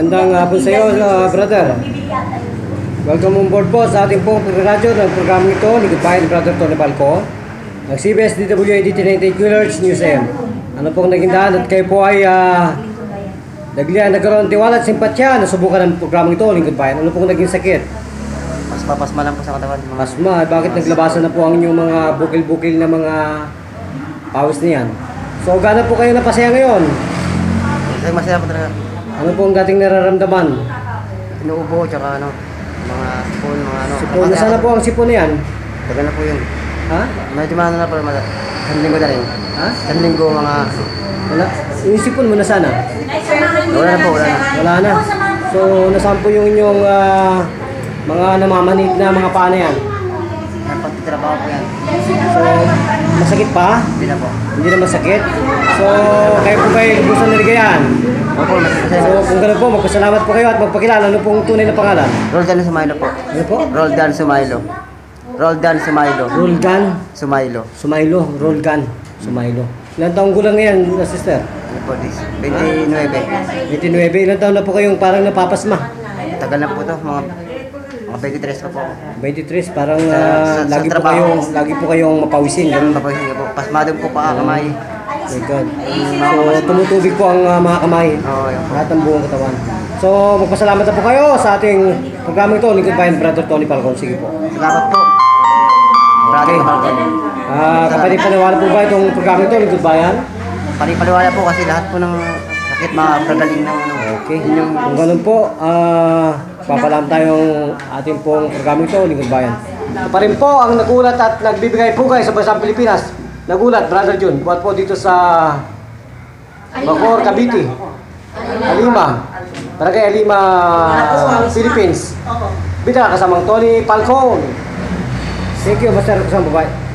Magandang hapon sa iyo, uh, brother. Welcome on board po sa ating pong radyo ng programa ito, Ligod Bayan Brother Tony Balco, ng CBS DWAD 1098 Quillers News AM. Ano pong naging daan at kayo po ay uh, naglihan, nagkaroon ng tiwala at simpatsya na subukan ng programa ito, Ligod Bayan. Ano pong naging sakit? Mas papasma lang po sa katawan. Mga Asma, bakit naglabasan na po ang inyong mga bukil-bukil na mga pawis niyan? So, gano'n po kayo napasaya ngayon? Masaya, masaya po talaga. Ano po ang dating nararamdaman? Inuubo, tsaka ano, mga sipon, mga ano. Sipon, nasaan na po ang sipon na yan? Tagal na po yun. Ha? Medyo maano na po, mga isang linggo na rin. Ha? Isang linggo, mga... Wala. Yung sipon mo na sana? Wala na po, wala na. Wala na. So, nasaan po yung inyong ah, mga namamanid na mga paa na yan? Dapat titrabaho po yan. So, masakit pa? Hindi na po. Hindi na masakit? So, kayo po kayo lubusan na ligayan? Opo. So, kung gano'n po, magpasalamat po kayo at magpakilala. Ano pong tunay na pangalan? Roldan Sumailo po. Ano po? Roldan Sumailo. Roldan Sumailo. Rolgan Sumailo. Sumailo. Rolgan Sumailo. Ilan taong gulang na sister? Ano po, this? 29. 29. Ilan taon na po kayong parang napapasma? Tagal na po to, mga... Mga 23 pa po. 23, parang ah, sa- sa lagi po kayong lagi po kayong mapawisin. Ganun Ganun sige po. Pasmado po pa kamay. My God. So, tumutubig po ang ah, mga kamay. Po. Lahat ng buong katawan. So, magpasalamat na po kayo sa ating programang ito, Lingkod Bayan Brother Tony Falcon. Sige po. Salamat po. Maraming Okay. kapal Ah, kapatid paniwala po ba itong programang ito, Lingkod Bayan? Panipaliwala po kasi lahat po ng sakit makakagaling ng ano. Okay. Kung ganun po, ah, papalam tayong ating pong programang ito, Lingkod Bayan. Ito pa rin po ang nagulat at nagbibigay pugay sa bansang Pilipinas. Nagulat, Brother Jun, buhat po dito sa Bacoor, Cavite. Alima. Barangay Alima, Philippines. Bida kasamang Tony Falcon. Thank you, Master Kusang Babay.